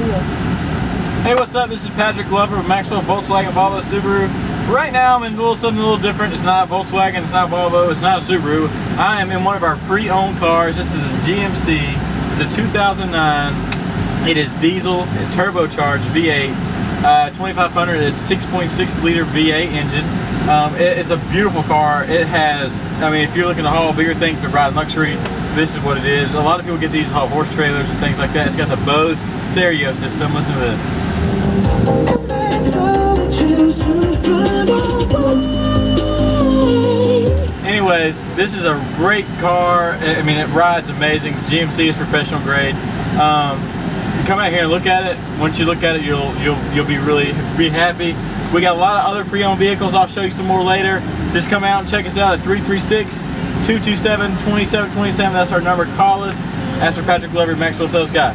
Hey, what's up? This is Patrick Glover with Maxwell Volkswagen Volvo Subaru. Right now I'm in a little something a little different. It's not Volkswagen, it's not Volvo, it's not a Subaru. I am in one of our pre-owned cars. This is a GMC. It's a 2009. It is diesel, turbocharged V8. Uh, 2500, it's 6.6 liter V8 engine. Um, it, it's a beautiful car. It has, I mean, if you're looking to haul bigger things to ride luxury, this is what it is. A lot of people get these haul horse trailers and things like that. It's got the Bose stereo system. Listen to this. Anyways, this is a great car. I mean, it rides amazing. GMC is professional grade. Um, come out here and look at it. Once you look at it, you'll you'll you'll be really be happy. We got a lot of other pre-owned vehicles. I'll show you some more later. Just come out and check us out at 336-227-2727. That's our number. Call us. Ask for Patrick Glover, Maxwell Sales Guy.